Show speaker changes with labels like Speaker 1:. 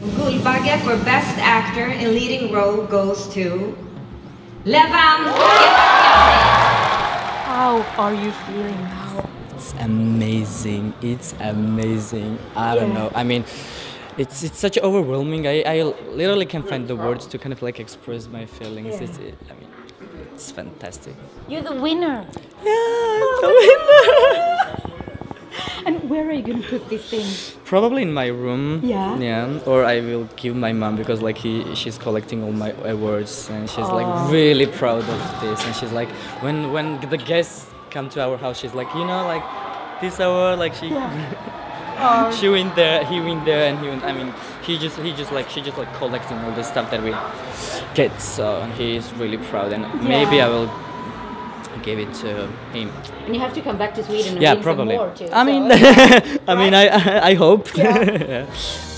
Speaker 1: Guldbagge for Best Actor in Leading Role goes to Levan
Speaker 2: How are you feeling now?
Speaker 3: It's amazing. It's amazing. I don't
Speaker 2: Yeah.
Speaker 3: know. I mean, it's it's such overwhelming. I, I literally can't find the words to kind of like express my feelings.
Speaker 2: Yeah.
Speaker 3: It's, it, I mean, it's fantastic.
Speaker 2: You're the winner.
Speaker 3: Yeah, I'm oh, the winner.
Speaker 2: And where are you to put this thing?
Speaker 3: Probably in my room.
Speaker 2: Yeah?
Speaker 3: Yeah. Or I will give my mom because like he she's collecting all my awards and she's
Speaker 2: Oh.
Speaker 3: like really proud of this and she's like when when the guests come to our house she's like you know like this award like she
Speaker 2: Oh,
Speaker 3: she went there he went there and he went I mean he just he just like she just like collecting all the stuff that we get so he is really proud and maybe I will give it to him.
Speaker 2: and you have to come back to Sweden and
Speaker 3: Yeah, probably.
Speaker 2: too.
Speaker 3: I mean,
Speaker 2: so-
Speaker 3: I mean, I I hope. Yeah.